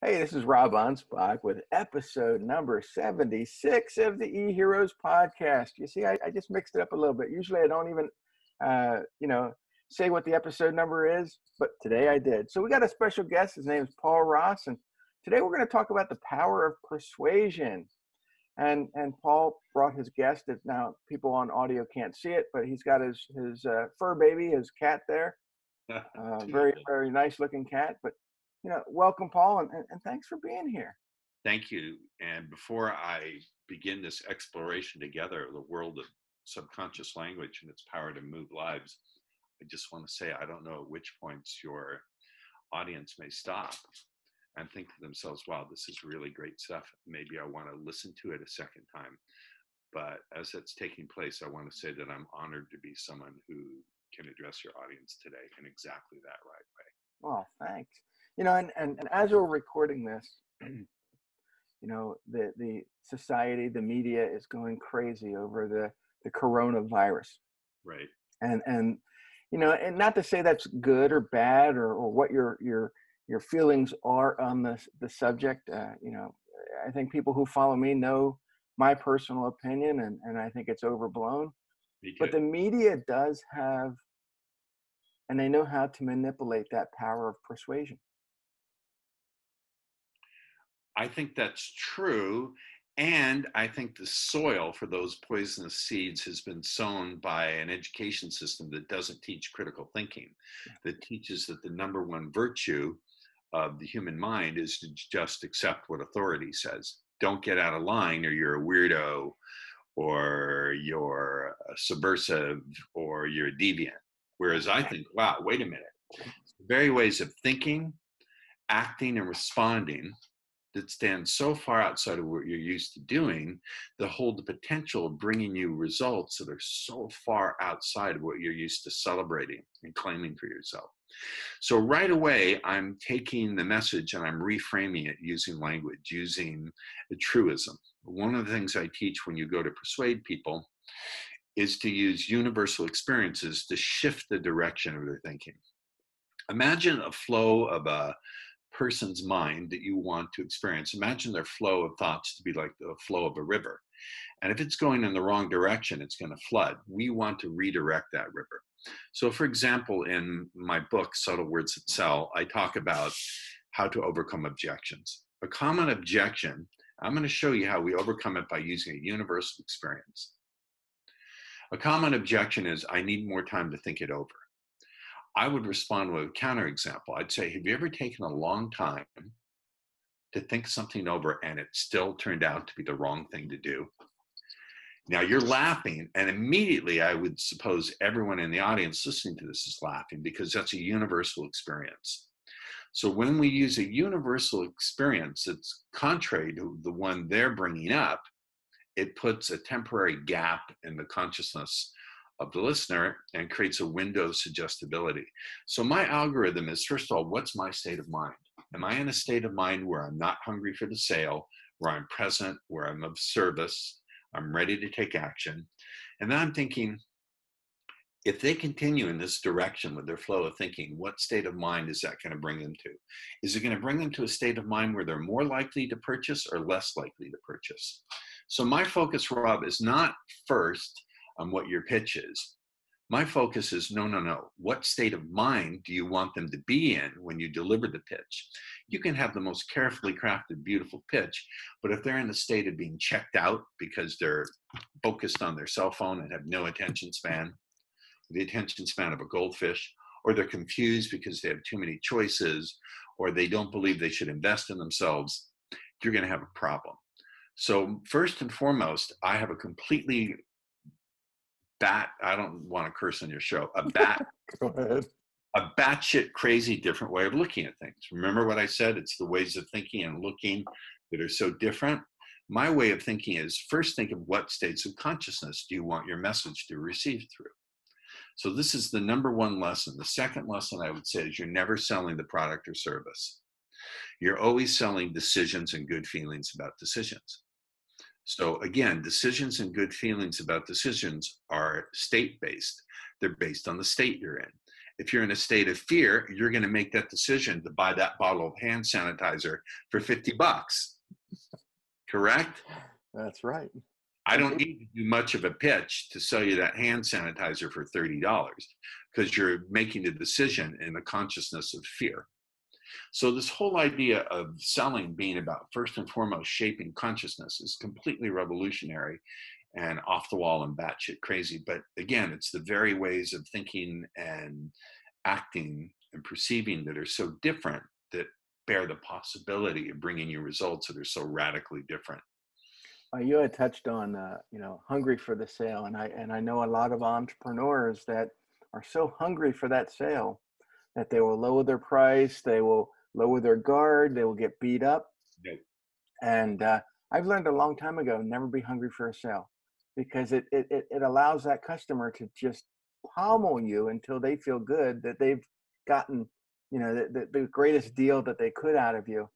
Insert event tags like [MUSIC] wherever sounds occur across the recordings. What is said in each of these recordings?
Hey, this is Rob Anspach with episode number 76 of the E Heroes podcast. You see, I, I, just mixed it up a little bit. Usually I don't even, uh, you know, say what the episode number is, but today I did. So we got a special guest. His name is Paul Ross, and today we're going to talk about the power of persuasion. And and Paul brought his guest. That now people on audio can't see it, but he's got his his uh, fur baby, his cat there. [LAUGHS] Uh, very very nice looking cat. But you know, welcome, Paul, and, and thanks for being here. Thank you. And before I begin this exploration together of the world of subconscious language and its power to move lives, I just want to say I don't know at which points your audience may stop and think to themselves, wow, this is really great stuff. Maybe I want to listen to it a second time. But as it's taking place, I want to say that I'm honored to be someone who can address your audience today in exactly that right way. Well, thanks you know, and, and, and as we're recording this, [CLEARS THROAT] you know, the, the society, the media is going crazy over the, the coronavirus. Right. And, and, you know, and not to say that's good or bad or, or what your, your, your feelings are on the, the subject. Uh, you know, I think people who follow me know my personal opinion and, and I think it's overblown. But the media does have, and they know how to manipulate that power of persuasion. I think that's true. And I think the soil for those poisonous seeds has been sown by an education system that doesn't teach critical thinking, that teaches that the number one virtue of the human mind is to just accept what authority says. Don't get out of line or you're a weirdo or you're a subversive or you're a deviant. Whereas I think, wow, wait a minute. The very ways of thinking, acting, and responding that stand so far outside of what you're used to doing that hold the potential of bringing you results that are so far outside of what you're used to celebrating and claiming for yourself. So, right away, I'm taking the message and I'm reframing it using language, using a truism. One of the things I teach when you go to persuade people is to use universal experiences to shift the direction of their thinking. Imagine a flow of a person's mind that you want to experience. Imagine their flow of thoughts to be like the flow of a river. And if it's going in the wrong direction, it's going to flood. We want to redirect that river. So, for example, in my book, Subtle Words That Sell, I talk about how to overcome objections. A common objection, I'm going to show you how we overcome it by using a universal experience. A common objection is, I need more time to think it over. I would respond with a counterexample. I'd say, Have you ever taken a long time to think something over and it still turned out to be the wrong thing to do? Now you're laughing, and immediately I would suppose everyone in the audience listening to this is laughing because that's a universal experience. So when we use a universal experience that's contrary to the one they're bringing up, it puts a temporary gap in the consciousness of the listener and creates a window of suggestibility. So my algorithm is first of all, what's my state of mind? Am I in a state of mind where I'm not hungry for the sale, where I'm present, where I'm of service, I'm ready to take action? And then I'm thinking, if they continue in this direction with their flow of thinking, what state of mind is that going to bring them to? Is it going to bring them to a state of mind where they're more likely to purchase or less likely to purchase? So my focus, Rob, is not first on what your pitch is. My focus is no, no, no. What state of mind do you want them to be in when you deliver the pitch? You can have the most carefully crafted, beautiful pitch, but if they're in a state of being checked out because they're focused on their cell phone and have no attention span, the attention span of a goldfish, or they're confused because they have too many choices, or they don't believe they should invest in themselves, you're going to have a problem. So, first and foremost, I have a completely bat I don't want to curse on your show, a [LAUGHS] bat Go ahead. a batshit crazy different way of looking at things. Remember what I said? It's the ways of thinking and looking that are so different. My way of thinking is first think of what states of consciousness do you want your message to receive through. So this is the number one lesson. The second lesson I would say is you're never selling the product or service. You're always selling decisions and good feelings about decisions. So again, decisions and good feelings about decisions are state based. They're based on the state you're in. If you're in a state of fear, you're going to make that decision to buy that bottle of hand sanitizer for 50 bucks. Correct? That's right. I don't mm-hmm. need to do much of a pitch to sell you that hand sanitizer for $30 because you're making a decision in the consciousness of fear. So, this whole idea of selling being about first and foremost shaping consciousness is completely revolutionary and off the wall and batshit crazy. But again, it's the very ways of thinking and acting and perceiving that are so different that bear the possibility of bringing you results that are so radically different. Uh, you had touched on, uh, you know, hungry for the sale, and I and I know a lot of entrepreneurs that are so hungry for that sale that they will lower their price, they will lower their guard, they will get beat up. Yep. And uh, I've learned a long time ago, never be hungry for a sale because it, it, it allows that customer to just pummel you until they feel good that they've gotten, you know, the, the, the greatest deal that they could out of you.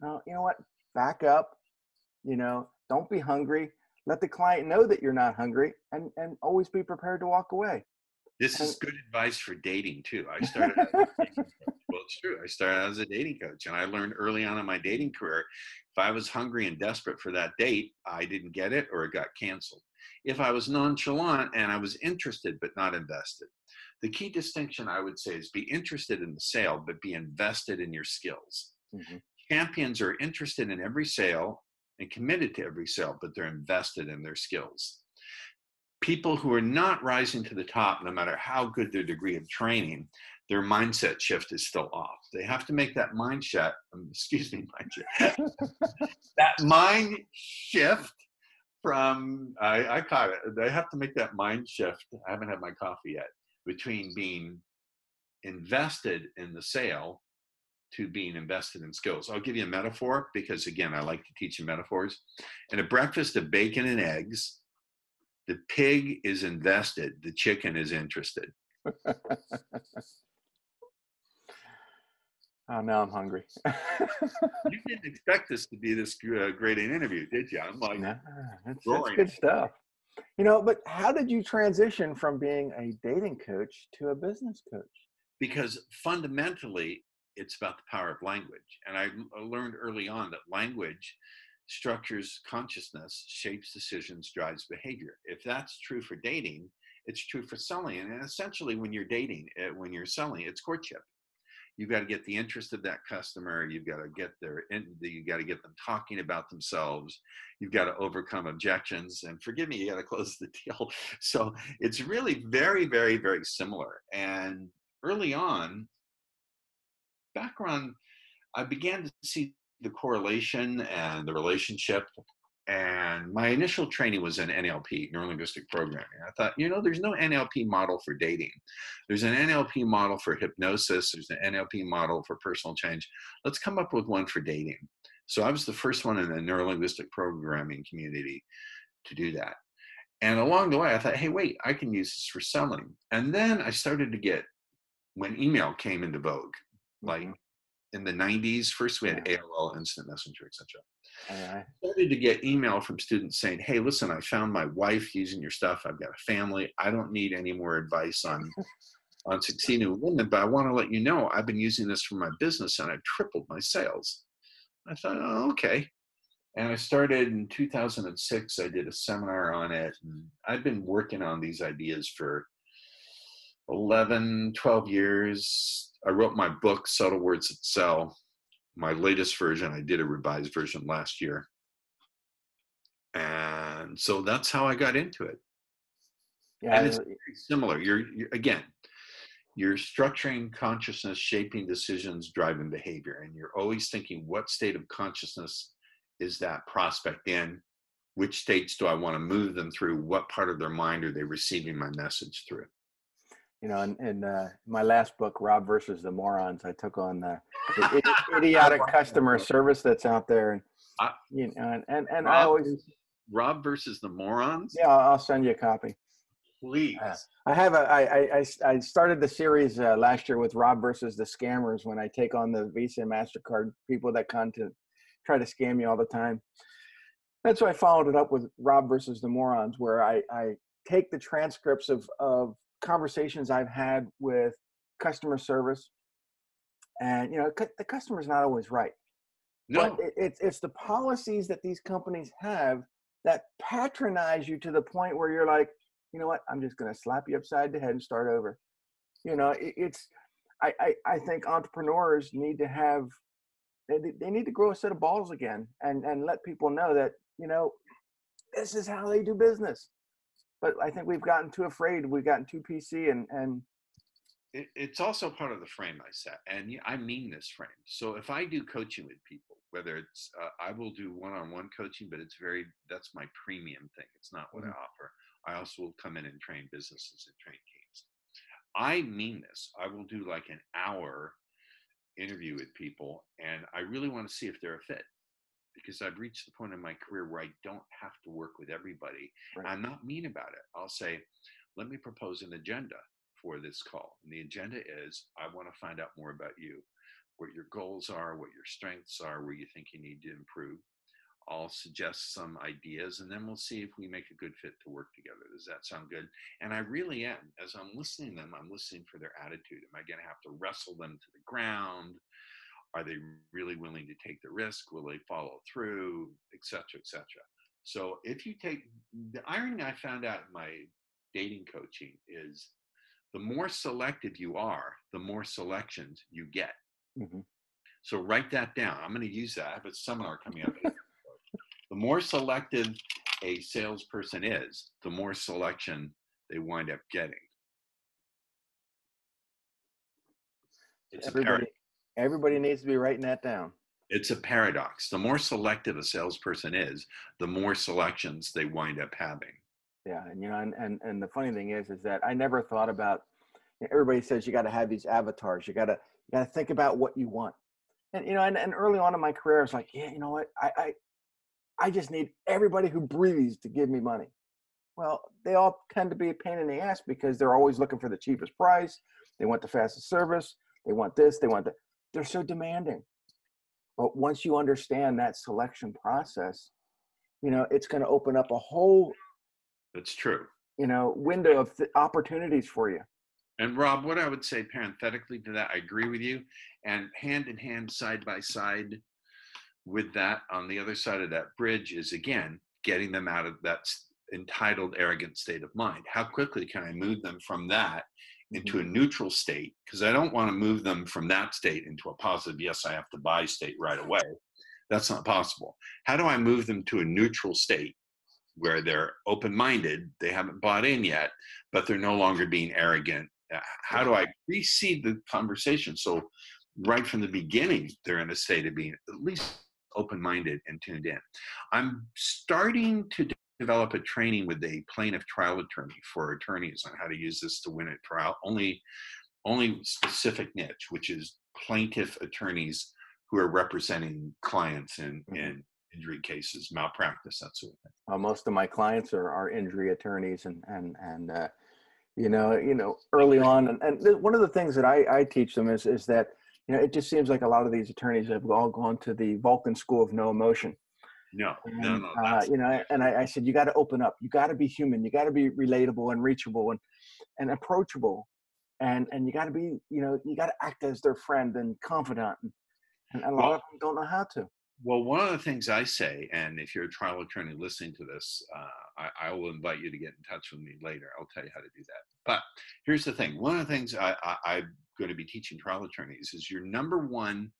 Now, you know what? Back up, you know, don't be hungry. Let the client know that you're not hungry and, and always be prepared to walk away. This is good advice for dating too. I started well, it's true. I started as a dating coach and I learned early on in my dating career if I was hungry and desperate for that date, I didn't get it or it got canceled. If I was nonchalant and I was interested but not invested, the key distinction I would say is be interested in the sale, but be invested in your skills. Mm-hmm. Champions are interested in every sale and committed to every sale, but they're invested in their skills. People who are not rising to the top, no matter how good their degree of training, their mindset shift is still off. They have to make that mind shift. Um, [LAUGHS] excuse me, mind shift. that mind shift from I, I caught it. They have to make that mind shift. I haven't had my coffee yet. Between being invested in the sale to being invested in skills. I'll give you a metaphor because again, I like to teach in metaphors. In a breakfast of bacon and eggs, the pig is invested, the chicken is interested. [LAUGHS] Oh, now I'm hungry. [LAUGHS] you didn't expect this to be this uh, great an interview, did you? I'm like, nah, that's, that's good stuff. You know, but how did you transition from being a dating coach to a business coach? Because fundamentally, it's about the power of language. And I learned early on that language structures consciousness, shapes decisions, drives behavior. If that's true for dating, it's true for selling. And essentially, when you're dating, eh, when you're selling, it's courtship you've got to get the interest of that customer you've got to get their You've got to get them talking about themselves you've got to overcome objections and forgive me you got to [LAUGHS] close the deal so it's really very very very similar and early on background i began to see the correlation and the relationship and my initial training was in NLP, neuro linguistic programming. I thought, you know, there's no NLP model for dating. There's an NLP model for hypnosis, there's an NLP model for personal change. Let's come up with one for dating. So I was the first one in the neuro linguistic programming community to do that. And along the way, I thought, hey, wait, I can use this for selling. And then I started to get, when email came into vogue, like mm-hmm. In the 90s, first we had AOL, Instant Messenger, etc. I started to get email from students saying, "Hey, listen, I found my wife using your stuff. I've got a family. I don't need any more advice on on succeeding with women, but I want to let you know I've been using this for my business and I've tripled my sales." I thought, "Oh, okay." And I started in 2006. I did a seminar on it, and I've been working on these ideas for 11, 12 years. I wrote my book, Subtle Words That Sell my latest version. I did a revised version last year. And so that's how I got into it. Yeah, and it's very similar. You're, you're again, you're structuring consciousness, shaping decisions, driving behavior, and you're always thinking, what state of consciousness is that prospect in? Which states do I want to move them through? What part of their mind are they receiving my message through? You know, in, in uh, my last book, Rob versus the Morons, I took on the, the [LAUGHS] idiotic customer service that's out there, and I, you know, and and, and Rob, I always Rob versus the Morons. Yeah, I'll send you a copy. Please. Uh, I have a. I I I started the series uh, last year with Rob versus the scammers when I take on the Visa and Mastercard people that come to try to scam you all the time. That's why I followed it up with Rob versus the Morons, where I I take the transcripts of of conversations I've had with customer service, and you know the customer's not always right. No, but it, it's it's the policies that these companies have that patronize you to the point where you're like, you know what, I'm just going to slap you upside the head and start over. You know, it, it's I, I I think entrepreneurs need to have they they need to grow a set of balls again and and let people know that you know this is how they do business. But I think we've gotten too afraid. We've gotten too PC and and it, it's also part of the frame I set, and I mean this frame. So if I do coaching with people, whether it's uh, I will do one-on-one coaching, but it's very that's my premium thing. It's not what mm-hmm. I offer. I also will come in and train businesses and train teams. I mean this. I will do like an hour interview with people, and I really want to see if they're a fit because I've reached the point in my career where I don't have to work with everybody. Right. I'm not mean about it. I'll say, let me propose an agenda for this call. And the agenda is I want to find out more about you, what your goals are, what your strengths are, where you think you need to improve. I'll suggest some ideas and then we'll see if we make a good fit to work together. Does that sound good? And I really am. As I'm listening to them, I'm listening for their attitude. Am I going to have to wrestle them to the ground? Are they really willing to take the risk? Will they follow through, et cetera, et cetera? So if you take the irony I found out in my dating coaching is the more selective you are, the more selections you get. Mm-hmm. So write that down. I'm going to use that. I have a seminar coming up. the more selective a salesperson is, the more selection they wind up getting. It's everybody, everybody needs to be writing that down. It's a paradox. The more selective a salesperson is, the more selections they wind up having. Yeah, and you know, and and, and the funny thing is, is that I never thought about. Everybody says you got to have these avatars. You got to you got to think about what you want. And you know, and, and early on in my career, I was like, yeah, you know what, I, I I just need everybody who breathes to give me money. Well, they all tend to be a pain in the ass because they're always looking for the cheapest price. They want the fastest service. They want this. They want that. They're so demanding. But once you understand that selection process, you know, it's going to open up a whole that's true. You know, window of th- opportunities for you. And Rob, what I would say parenthetically to that, I agree with you. And hand in hand, side by side with that, on the other side of that bridge is again getting them out of that entitled, arrogant state of mind. How quickly can I move them from that into a mm-hmm. neutral state? Because I don't want to move them from that state into a positive, yes, I have to buy state right away. That's not possible. How do I move them to a neutral state where they're open minded, they haven't bought in yet, but they're no longer being arrogant. Uh, how do I precede the conversation? So, right from the beginning, they're in a state of being at least open minded and tuned in. I'm starting to develop a training with a plaintiff trial attorney for attorneys on how to use this to win a trial. Only, only specific niche, which is plaintiff attorneys who are representing clients in, mm-hmm. in injury cases, malpractice, that sort of thing. Well, most of my clients are, are injury attorneys, and and and uh, you know, you know, early on, and, and one of the things that I, I teach them is is that you know it just seems like a lot of these attorneys have all gone to the Vulcan School of No Emotion. No, and, no, no. Uh, you know, and I, I said you got to open up. You got to be human. You got to be relatable and reachable and and approachable, and and you got to be you know you got to act as their friend and confidant. And, and a lot well, of them don't know how to. Well, one of the things I say, and if you're a trial attorney listening to this, uh, I, I, will invite you to get in touch with me later. I'll tell you how to do that. But here's the thing one of the things I, I, I'm going to be teaching trial attorneys is your number one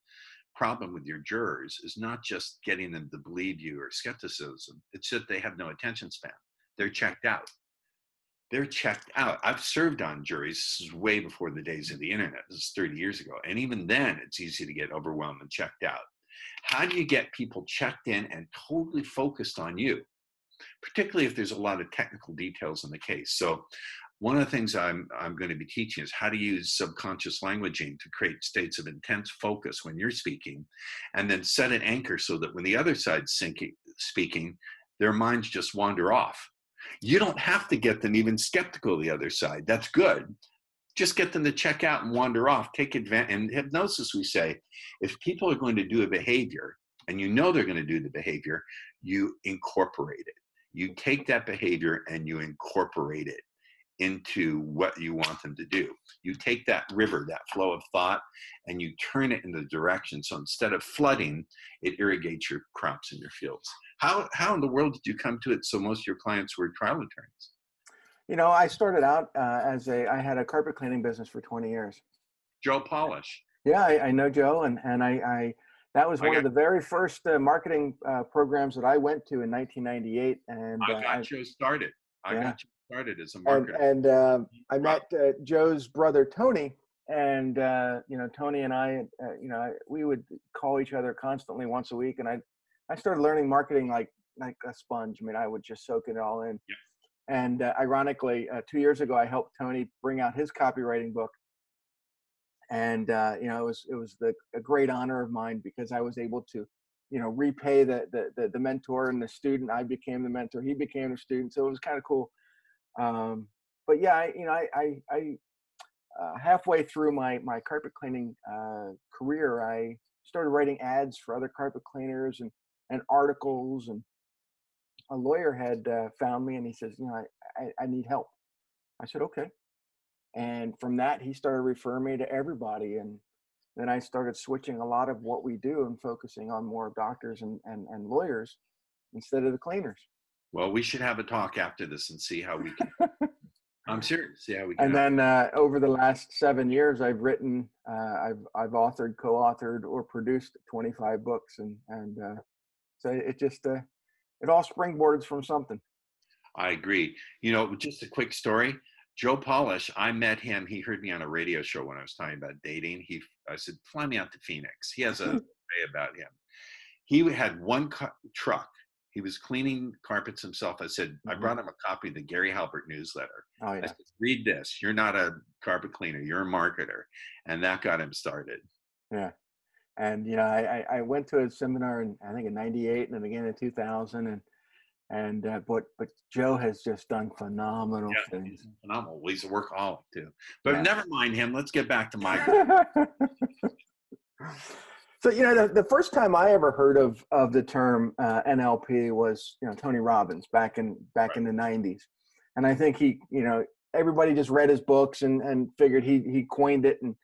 problem with your jurors is not just getting them to believe you or skepticism, it's that they have no attention span. They're checked out. They're checked out. I've served on juries. Way before the days of the internet. This is 30 years ago. And even then, it's easy to get overwhelmed and checked out how do you get people checked in and totally focused on you, particularly if there's a lot of technical details in the case? So, one of the things I'm, I'm going to be teaching is how to use subconscious languaging to create states of intense focus when you're speaking, and then set an anchor so that when the other side's sinking, speaking, their minds just wander off. You don't have to get them even skeptical of the other side. That's good just get them to check out and wander off. Take advantage. In hypnosis, we say if people are going to do a behavior and you know they're going to do the behavior, you incorporate it. You take that behavior and you incorporate it into what you want them to do. You take that river, that flow of thought, and you turn it in the direction. So instead of flooding, it irrigates your crops and your fields. How, how in the world did you come to it so most of your clients were trial attorneys? You know, I started out uh, as a, I had a carpet cleaning business for 20 years. Joe Polish. Yeah, I, I know Joe, and, and I, I that was one got, of the very first uh, marketing uh, programs that I went to in 1998. And I uh, got Joe started. I yeah. got you started as a marketer. And, and uh, I met uh, Joe's brother Tony, and uh, you know Tony and I, uh, you know, we would call each other constantly once a week, and I, I started learning marketing like like a sponge. I mean, I would just soak it all in. And uh, ironically, uh, two years ago, I helped Tony bring out his copywriting book, and you know, it was it was the, a great honor of mine because I was able to you know repay the, the, the the mentor and the student i became the mentor he became the student so it was kind of cool um, but yeah, I, you know, I, I, I uh, halfway through my my carpet cleaning uh, career, I started writing ads for other carpet cleaners and and articles. And a lawyer had uh, found me, and he says, you know, I, I, I need help. I said, okay. And from that, he started referring me to everybody, and then I started switching a lot of what we do and focusing on more doctors and, and, and lawyers instead of the cleaners. Well, we should have a talk after this and see how we can. [LAUGHS] I'm serious. Yeah, we can. And then uh, over the last seven years, I've written, uh, I've I've authored, co-authored, or produced 25 books, and and uh, so it just uh, it all springboards from something. I agree. You know, just a quick story. Joe Polish, I met him. He heard me on a radio show when I was talking about dating. He, I said, fly me out to Phoenix. He has a [LAUGHS] way about him. He had one cu- truck he was cleaning carpets himself. I said, mm-hmm. I brought him a copy of the Gary Halbert newsletter. Oh, yeah. I said, read this. You're not a carpet cleaner, you're a marketer. And that got him started. Yeah. And, you know, I, I went to a seminar in, I think in 98 and then again in 2000. And, and, uh, but, but Joe has just done phenomenal yeah, things. phenomenal. He's a workaholic too. But yeah. never mind him. Let's get back to my. [LAUGHS] [LAUGHS] So you know, the, the first time I ever heard of of the term uh, NLP was you know Tony Robbins back in back right. in the '90s, and I think he you know everybody just read his books and and figured he he coined it, and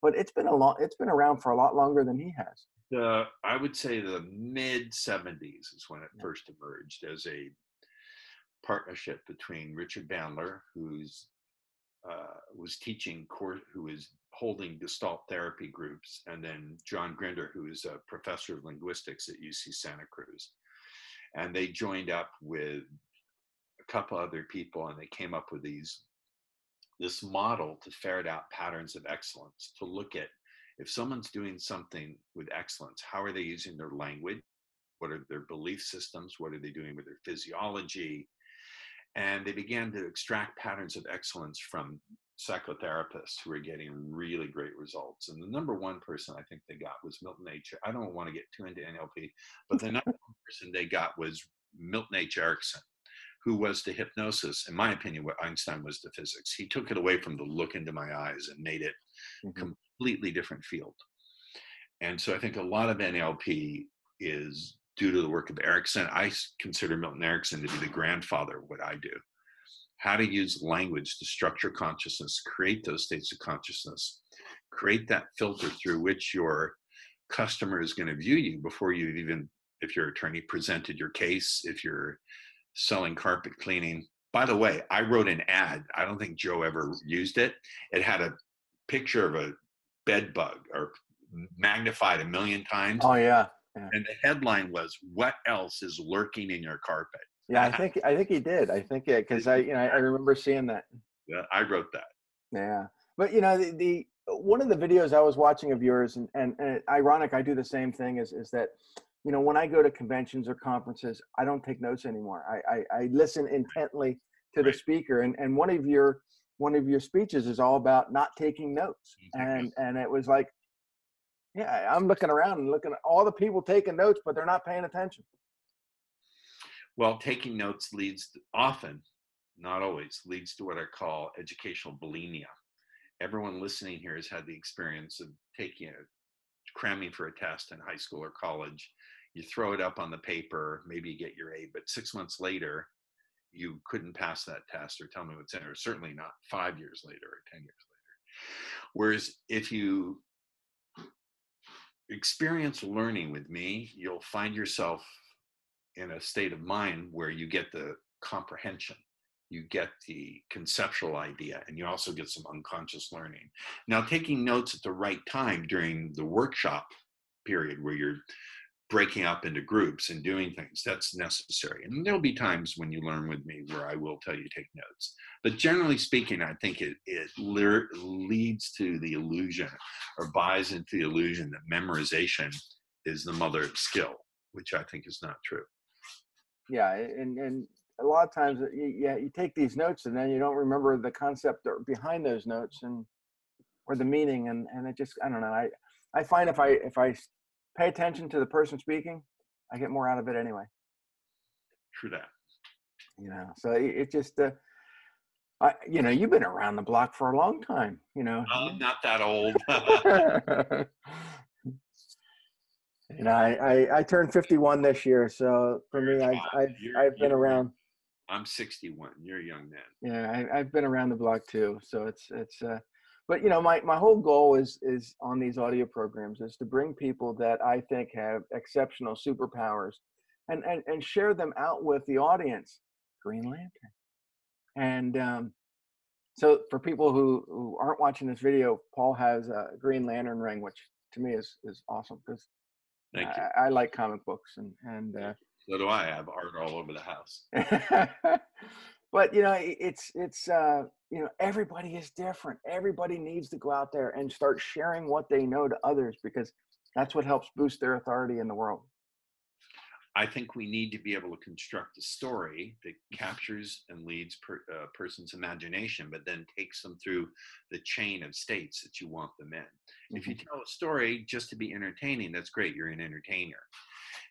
but it's been a long it's been around for a lot longer than he has. The I would say the mid '70s is when it yeah. first emerged as a partnership between Richard Bandler, who's uh, was teaching course, who was holding Gestalt therapy groups, and then John Grinder, who is a professor of linguistics at UC Santa Cruz. And they joined up with a couple other people, and they came up with these this model to ferret out patterns of excellence, to look at if someone's doing something with excellence, how are they using their language? What are their belief systems? What are they doing with their physiology? And they began to extract patterns of excellence from psychotherapists who were getting really great results. And the number one person I think they got was Milton H. I don't want to get too into NLP, but the number one person they got was Milton H. Erickson, who was to hypnosis, in my opinion, what Einstein was to physics. He took it away from the look into my eyes and made it mm-hmm. completely different field. And so I think a lot of NLP is due to the work of Erickson. I consider Milton Erickson to be the grandfather of what I do how to use language to structure consciousness, create those states of consciousness, create that filter through which your customer is going to view you before you even, if your attorney presented your case, if you're selling carpet cleaning. By the way, I wrote an ad. I don't think Joe ever used it. It had a picture of a bed bug or magnified a million times. Oh, yeah. Yeah. And the headline was, What else is lurking in your carpet? Yeah, I think I think he did. I think it because I you know I remember seeing that. Yeah, I wrote that. Yeah, but you know the, the one of the videos I was watching of yours, and, and, and ironic, I do the same thing. Is is that you know when I go to conventions or conferences, I don't take notes anymore. I I, I listen intently to right. the speaker, and and one of your one of your speeches is all about not taking notes, and and it was like, yeah, I'm looking around and looking at all the people taking notes, but they're not paying attention. Well, taking notes leads often, not always, leads to what I call educational bulimia. Everyone listening here has had the experience of taking cramming for a test in high school or college. You throw it up on the paper, maybe you get your A, but six months later, you couldn't pass that test or tell me what's in it, or certainly not five years later or 10 years later. Whereas if you experience learning with me, you'll find yourself in a state of mind where you get the comprehension you get the conceptual idea and you also get some unconscious learning. Now taking notes at the right time during the workshop period where you're breaking up into groups and doing things that's necessary. And there'll be times when you learn with me where i will tell you take notes. But generally speaking i think it, it le- leads to the illusion or buys into the illusion that memorization is the mother of skill which i think is not true. Yeah and and a lot of times uh, you, yeah you take these notes and then you don't remember the concept behind those notes and or the meaning and and it just i don't know i i find if i if i pay attention to the person speaking i get more out of it anyway true that you know so it, it just uh I, you know, you've been around the block for a long time. You know, I'm not that old. [LAUGHS] and I, I, I turned 51 this year, so for me, I've, I've, I've been around. I'm 61. You're a young man. Yeah, I, have been around the block too. So it's it's. Uh, but you know, my my whole goal is is on these audio programs is to bring people that I think have exceptional superpowers, and and and share them out with the audience. Green Lantern, and um, so for people who who aren't watching this video, Paul has a Green Lantern ring, which to me is is awesome because I, I, like comic books and and. Uh, so do I. I have art all over the house. [LAUGHS] but you know, it's it's uh, you know everybody is different. Everybody needs to go out there and start sharing what they know to others because that's what helps boost their authority in the world. I think we need to be able to construct a story that captures and leads per, a uh, person's imagination, but then takes them through the chain of states that you want them in. Mm-hmm. If you mm-hmm. tell a story just to be entertaining, that's great. You're an entertainer.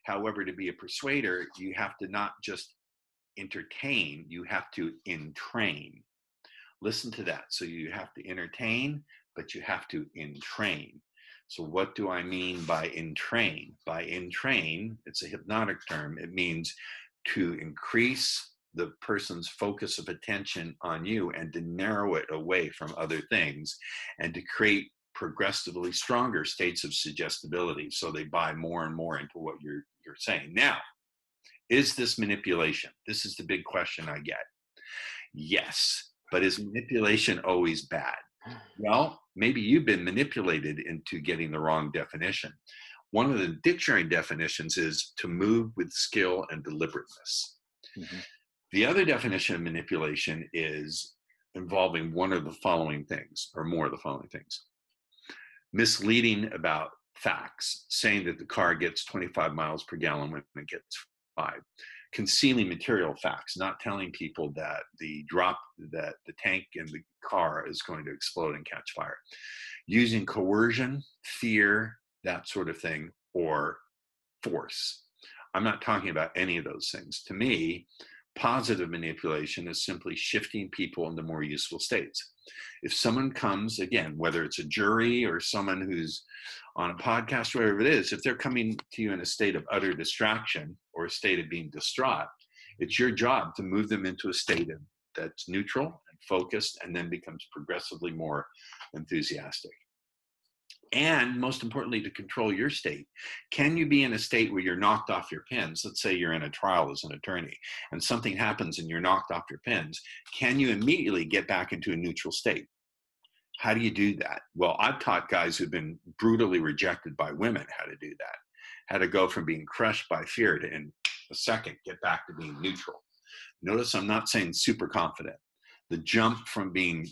However, to be a persuader, you have to not just entertain, you have to entrain. Listen to that. So you have to entertain, but you have to entrain. So, what do I mean by entrain? By entrain, it's a hypnotic term. It means to increase the person's focus of attention on you and to narrow it away from other things and to create progressively stronger states of suggestibility so they buy more and more into what you're you're saying now is this manipulation? This is the big question i get. Yes but is manipulation always bad? Well maybe you've been manipulated into getting the wrong definition. One of the dictionary definitions is to move with skill and deliberateness. Mm-hmm. the other definition of manipulation is involving one of the following things or more of the following things. Misleading about facts, saying that the car gets 25 miles per gallon when it gets five, concealing material facts, not telling people that the drop that the tank in the car is going to explode and catch fire, using coercion, fear, that sort of thing, or force. I'm not talking about any of those things. To me, positive manipulation is simply shifting people into more useful states if someone comes again whether it's a jury or someone who's on a podcast or whatever it is if they're coming to you in a state of utter distraction or a state of being distraught it's your job to move them into a state of, that's neutral and focused and then becomes progressively more enthusiastic. And most importantly to control your state. Can you be in a state where you're knocked off your pins let's say you're in a trial as an attorney and something happens and you're knocked off your pins can you immediately get back into a neutral state? How do you do that? Well i've taught guys who've been brutally rejected by women how to do that how to go from being crushed by fear to in a second get back to being neutral notice i'm not saying super confident the jump from being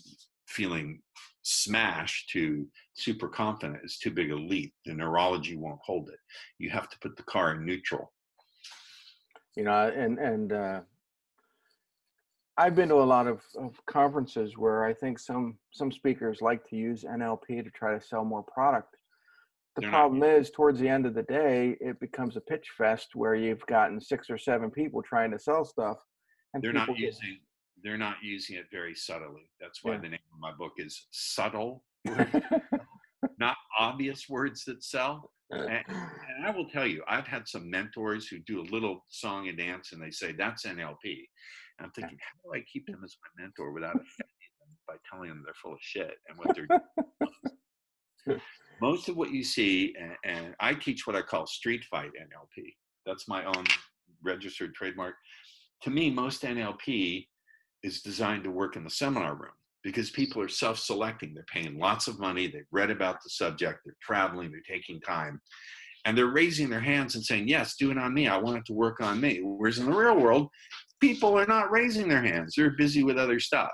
feeling smashed to super confident is too big a leap. The neurology won't hold it. You have to put the car in neutral. You know, and and uh, I've been to a lot of, of conferences where I think some some speakers like to use NLP to try to sell more product. The They're problem not, is, towards the end of the day, it becomes a pitch fest where you've gotten six or seven people trying to sell stuff, and they're not using they're not using it very subtly. That's why yeah. the name of my book is subtle, [LAUGHS] not obvious words that sell. And and I will tell you, I've had some mentors who do a little song and dance, and they say that's NLP. And I'm thinking, how do I keep them as my mentor without [LAUGHS] offending them by telling them they're full of shit and what they're doing? [LAUGHS] Most of what you see, and, and I teach what I call street fight NLP. That's my own registered trademark. To me, most NLP is designed to work in the seminar room because people are self selecting. They're paying lots of money, they've read about the subject, they're traveling, they're taking time, and they're raising their hands and saying, Yes, do it on me. I want it to work on me. Whereas in the real world, people are not raising their hands, they're busy with other stuff.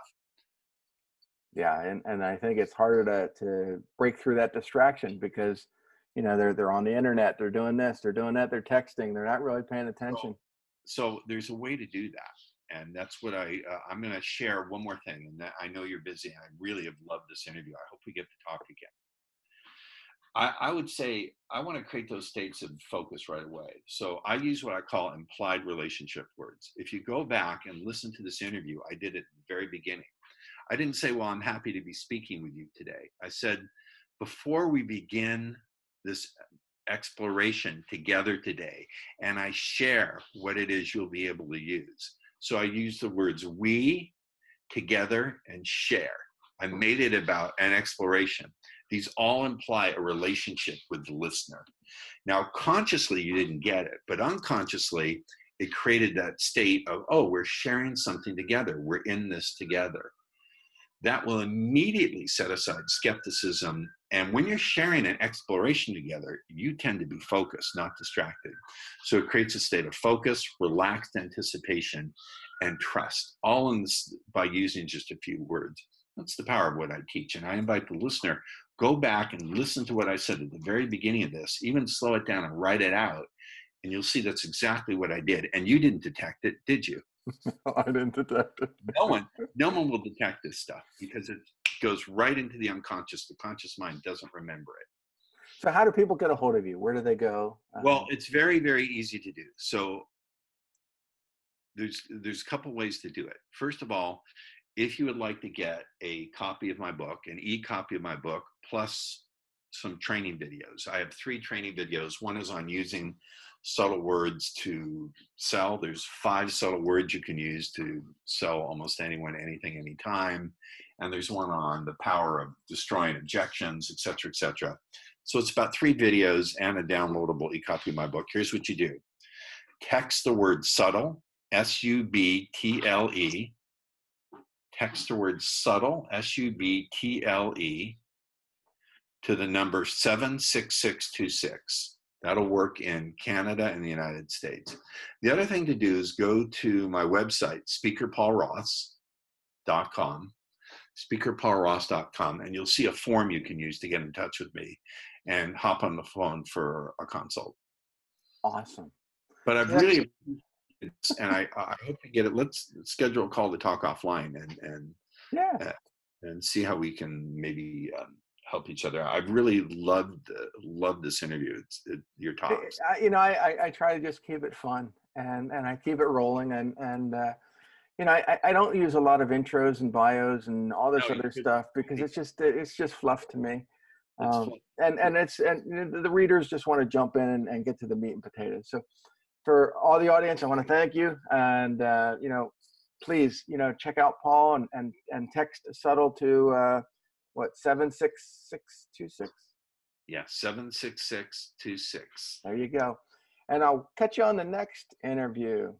Yeah, and, and I think it's harder to, to break through that distraction because you know they're they're on the internet, they're doing this, they're doing that, they're texting, they're not really paying attention. So, so there's a way to do that and that's what I uh, I'm going to share one more thing. And I know you're busy. I really have loved this interview. I hope we get to talk again. I, I would say I want to create those states of focus right away. So I use what I call implied relationship words. If you go back and listen to this interview, I did it at the very beginning. I didn't say, "Well, I'm happy to be speaking with you today." I said, "Before we begin this exploration together today and I share what it is you'll be able to use. So I use the words we, together, and share. I made it about an exploration. These all imply a relationship with the listener. Now, consciously, you didn't get it, but unconsciously, it created that state of, oh, we're sharing something together. We're in this together. That will immediately set aside skepticism. And when you're sharing an exploration together, you tend to be focused, not distracted. So it creates a state of focus, relaxed anticipation, and trust, all in this by using just a few words. That's the power of what I teach. And I invite the listener, go back and listen to what I said at the very beginning of this, even slow it down and write it out. And you'll see that's exactly what I did. And you didn't detect it, did you? [LAUGHS] I didn't detect it. no one, no one will detect this stuff because it goes right into the unconscious. The conscious mind doesn't remember it. So, how do people get a hold of you? Where do they go? Well, um, it's very, very easy to do. So, there's there's a couple ways to do it. First of all, if you would like to get a copy of my book, an e-copy of my book, plus some training videos. I have three training videos. One is on using subtle words to sell. There's five subtle words you can use to sell almost anyone, anything, anytime. And there's one on the power of destroying objections, et cetera, et cetera. So it's about three videos and a downloadable e-copy of my book. Here's what you do. Text the word subtle S U B T L E. Text the word subtle, S U B T L E, to the number 76626. That'll work in Canada and the United States. The other thing to do is go to my website, speakerpaulross.com, speakerpaulross.com, and you'll see a form you can use to get in touch with me and hop on the phone for a consult. Awesome. But I've really and I, I hope to get it. Let's schedule a call to talk offline and and yeah, uh, and see how we can maybe um, help each other. I've really loved uh, loved this interview. It's it, your topics. you know, I, I, I try to just keep it fun and and I keep it rolling and and. Uh, you know, I, I don't use a lot of intros and bios and all this no, other stuff because it's just it's just fluff to me. Um, and and it's and the readers just want to jump in and, and get to the meat and potatoes. So for all the audience, I want to thank you. And, uh, you know, please, you know, check out Paul and, and, and text subtle to what, 76626? Yeah, 76626. There you go. And I'll catch you on the next interview.